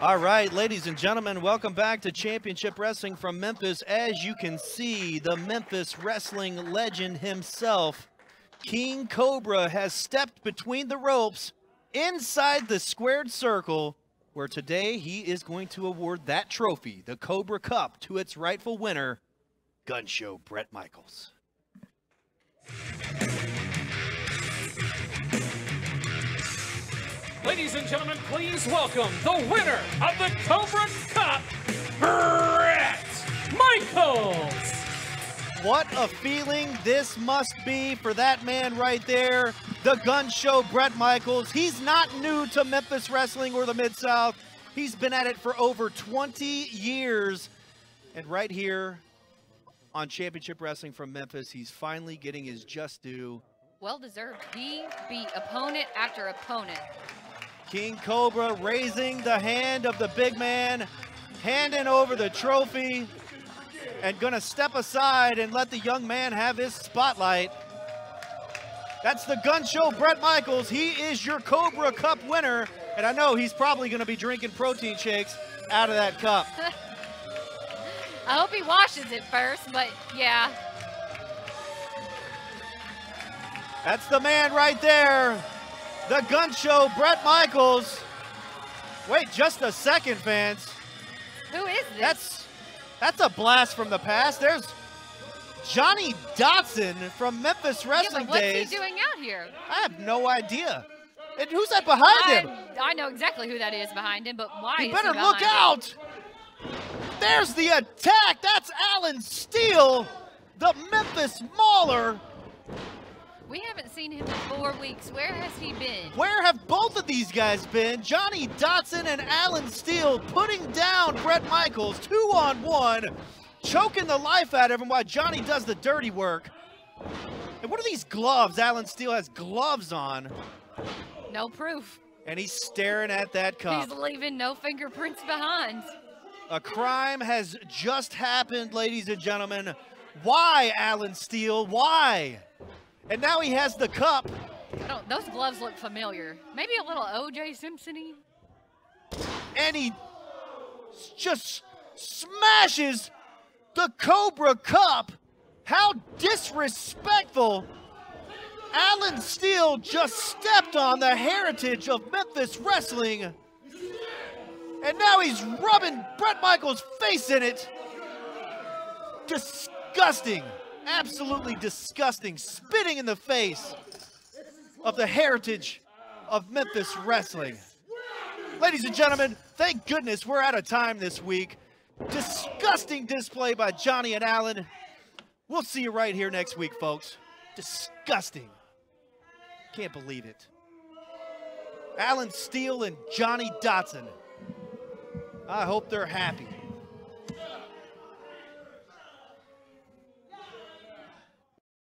All right, ladies and gentlemen, welcome back to Championship Wrestling from Memphis. As you can see, the Memphis wrestling legend himself, King Cobra, has stepped between the ropes inside the squared circle, where today he is going to award that trophy, the Cobra Cup, to its rightful winner, Gun Show Brett Michaels. Ladies and gentlemen, please welcome the winner of the Cobra Cup, Brett Michaels. What a feeling this must be for that man right there, the gun show Brett Michaels. He's not new to Memphis wrestling or the Mid-South. He's been at it for over 20 years. And right here on Championship Wrestling from Memphis, he's finally getting his just due. Well deserved. He beat opponent after opponent. King Cobra raising the hand of the big man, handing over the trophy, and gonna step aside and let the young man have his spotlight. That's the gun show, Brett Michaels. He is your Cobra Cup winner, and I know he's probably gonna be drinking protein shakes out of that cup. I hope he washes it first, but yeah. That's the man right there the gun show, Brett Michaels. Wait just a second, fans. Who is this? That's that's a blast from the past. There's Johnny Dotson from Memphis Wrestling yeah, what's Days. What's he doing out here? I have no idea. And who's that behind I, him? I know exactly who that is behind him, but why? You better look him? out! There's the attack. That's Alan Steel, the Memphis Mauler. Seen him in four weeks. Where has he been? Where have both of these guys been? Johnny Dotson and Alan Steel putting down Brett Michaels two on one, choking the life out of him while Johnny does the dirty work. And what are these gloves? Alan Steel has gloves on. No proof. And he's staring at that cup. He's leaving no fingerprints behind. A crime has just happened, ladies and gentlemen. Why, Alan Steel? Why? And now he has the cup. Oh, those gloves look familiar. Maybe a little O.J. Simpson-y. And he just smashes the Cobra Cup. How disrespectful. Alan Steel just stepped on the heritage of Memphis wrestling. And now he's rubbing Brett Michaels' face in it. Disgusting absolutely disgusting, spitting in the face of the heritage of Memphis wrestling. Ladies and gentlemen, thank goodness we're out of time this week. Disgusting display by Johnny and Alan. We'll see you right here next week, folks. Disgusting. Can't believe it. Alan Steel and Johnny Dotson. I hope they're happy.